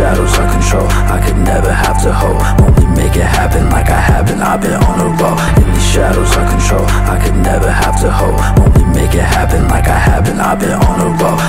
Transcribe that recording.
shadows I control. I could never have to hope. Only make it happen like I have been. I've been on a roll. In these shadows I control I could never have to hope. Only make it happen like I have been. I've been on a roll.